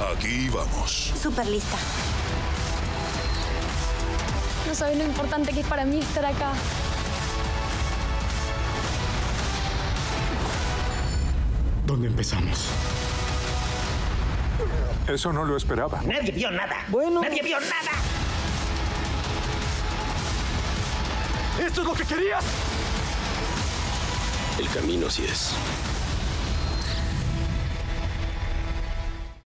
Aquí vamos. Súper lista. No sabes lo importante que es para mí estar acá. ¿Dónde empezamos? Eso no lo esperaba. Nadie vio nada. Bueno. Nadie vio nada. ¿Esto es lo que querías? El camino sí es.